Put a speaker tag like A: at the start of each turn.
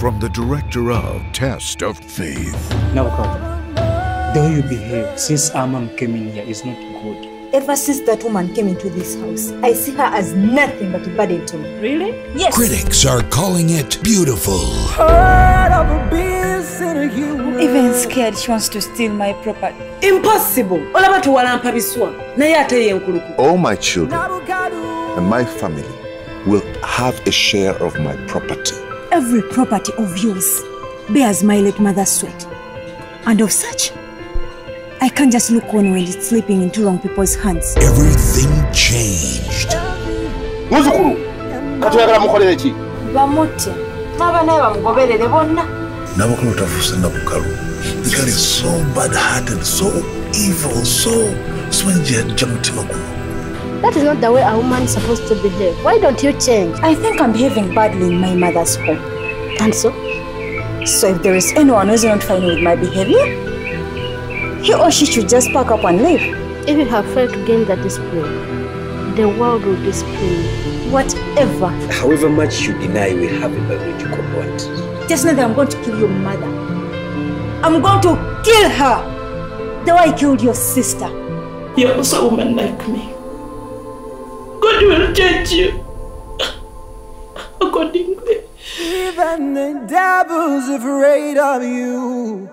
A: from the director of Test of Faith.
B: Now, God, the way you behave since our mom came in here is not good.
C: Ever since that woman came into this house, I see her as nothing but a burden to me.
D: Really?
C: Yes.
E: Critics are calling it beautiful.
C: Even scared she wants to steal my property.
D: Impossible! Olaba tuwalampa biswa naye ate ye nkuluku.
F: All my children and my family will have a share of my property.
C: Every property of yours bears my late mother's sweat. And of such, I can't just look on when it's slipping into wrong people's hands.
E: Everything changed.
G: muzzukulu katoyagala mukolere ki
C: bamutte n'abaana be bamugoberere bonna
E: Nabukalu tafuuse na bukalu. The girl is so bad-hearted, so evil, so simanyi mutima guno.
H: That is not the way a woman is supposed to behave. Why don't you change?
C: I think I'm behaving badly in my mother's home.
H: And so?
C: So if there is anyone who's not fine with my behavior, he or she should just pack up and leave.
H: If you have failed to gain the discipline, the world will discipline you.
C: Whatever.
I: However much you deny, we have a biological bond.
C: Just know that I'm going to kill your mother. I'm going to kill her. The way I killed your sister.
D: You're also a woman like me. Will judge you. Accordingly.
J: Even the devil's afraid of you.